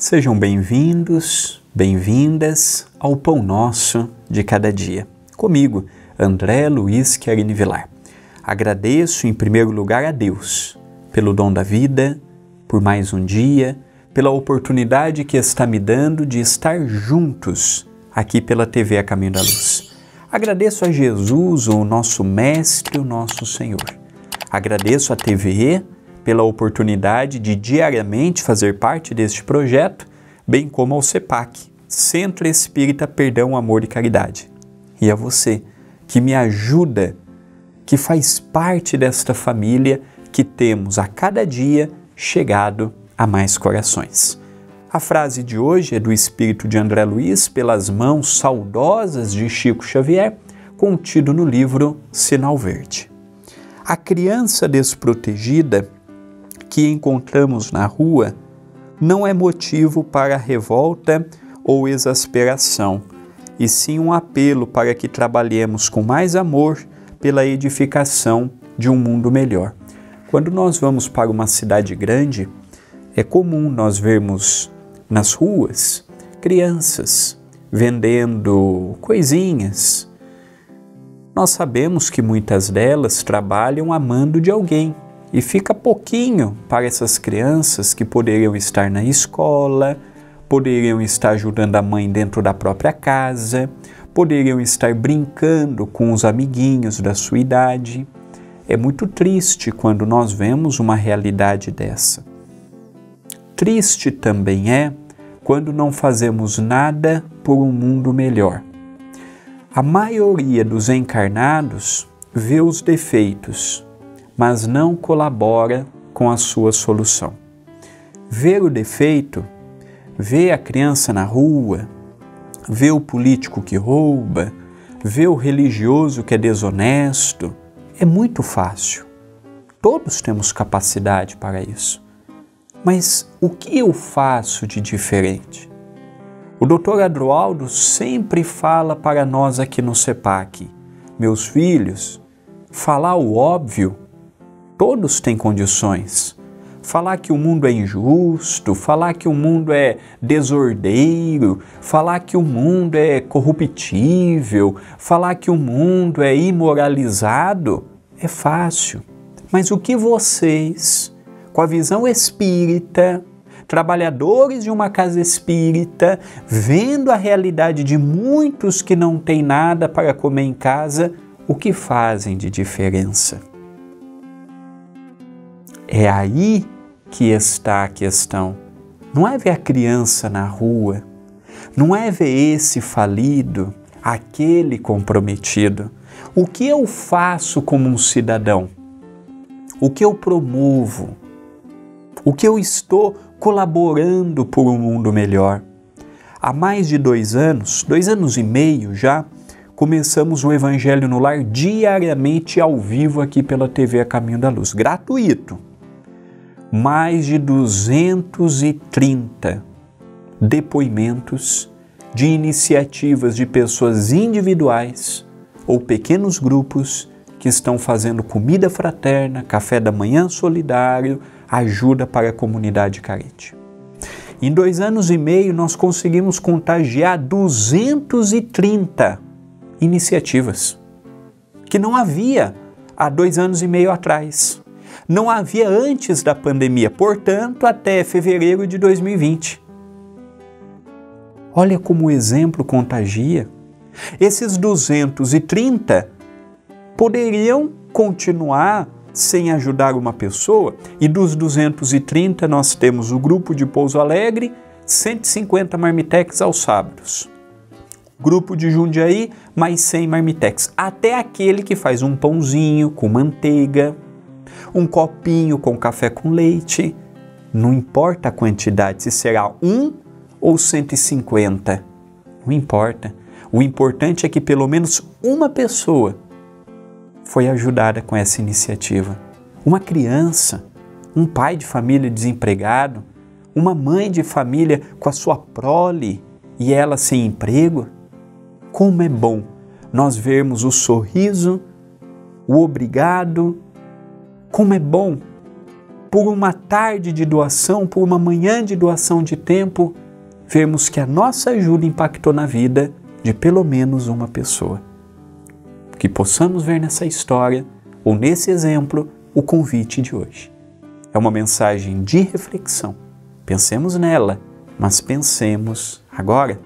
Sejam bem-vindos, bem-vindas ao Pão Nosso de Cada Dia. Comigo, André Luiz Querini Vilar. Agradeço em primeiro lugar a Deus pelo dom da vida, por mais um dia, pela oportunidade que está me dando de estar juntos aqui pela TV A Caminho da Luz. Agradeço a Jesus, o nosso Mestre, o nosso Senhor. Agradeço a TVE pela oportunidade de diariamente fazer parte deste projeto, bem como ao CEPAC, Centro Espírita Perdão, Amor e Caridade. E a você, que me ajuda, que faz parte desta família que temos a cada dia chegado a mais corações. A frase de hoje é do espírito de André Luiz, pelas mãos saudosas de Chico Xavier, contido no livro Sinal Verde. A criança desprotegida que encontramos na rua não é motivo para revolta ou exasperação, e sim um apelo para que trabalhemos com mais amor pela edificação de um mundo melhor. Quando nós vamos para uma cidade grande, é comum nós vermos nas ruas crianças vendendo coisinhas. Nós sabemos que muitas delas trabalham amando de alguém, e fica pouquinho para essas crianças que poderiam estar na escola, poderiam estar ajudando a mãe dentro da própria casa, poderiam estar brincando com os amiguinhos da sua idade. É muito triste quando nós vemos uma realidade dessa. Triste também é quando não fazemos nada por um mundo melhor. A maioria dos encarnados vê os defeitos mas não colabora com a sua solução. Ver o defeito, ver a criança na rua, ver o político que rouba, ver o religioso que é desonesto, é muito fácil. Todos temos capacidade para isso. Mas o que eu faço de diferente? O Dr. Adroaldo sempre fala para nós aqui no CEPAC, meus filhos, falar o óbvio todos têm condições. Falar que o mundo é injusto, falar que o mundo é desordeiro, falar que o mundo é corruptível, falar que o mundo é imoralizado, é fácil. Mas o que vocês, com a visão espírita, trabalhadores de uma casa espírita, vendo a realidade de muitos que não têm nada para comer em casa, o que fazem de diferença? É aí que está a questão. Não é ver a criança na rua, não é ver esse falido, aquele comprometido. O que eu faço como um cidadão? O que eu promovo? O que eu estou colaborando por um mundo melhor? Há mais de dois anos, dois anos e meio já, começamos o Evangelho no Lar diariamente ao vivo aqui pela TV A Caminho da Luz, gratuito mais de 230 depoimentos de iniciativas de pessoas individuais ou pequenos grupos que estão fazendo comida fraterna, café da manhã solidário, ajuda para a comunidade carente. Em dois anos e meio, nós conseguimos contagiar 230 iniciativas que não havia há dois anos e meio atrás não havia antes da pandemia, portanto, até fevereiro de 2020. Olha como o exemplo contagia. Esses 230 poderiam continuar sem ajudar uma pessoa, e dos 230 nós temos o grupo de Pouso Alegre, 150 marmitex aos sábados. Grupo de Jundiaí, mais 100 marmitex. Até aquele que faz um pãozinho com manteiga, um copinho com café com leite. Não importa a quantidade, se será um ou 150. Não importa. O importante é que pelo menos uma pessoa foi ajudada com essa iniciativa. Uma criança, um pai de família desempregado, uma mãe de família com a sua prole e ela sem emprego. Como é bom nós vermos o sorriso, o obrigado como é bom por uma tarde de doação, por uma manhã de doação de tempo, vermos que a nossa ajuda impactou na vida de pelo menos uma pessoa. Que possamos ver nessa história, ou nesse exemplo, o convite de hoje. É uma mensagem de reflexão. Pensemos nela, mas pensemos agora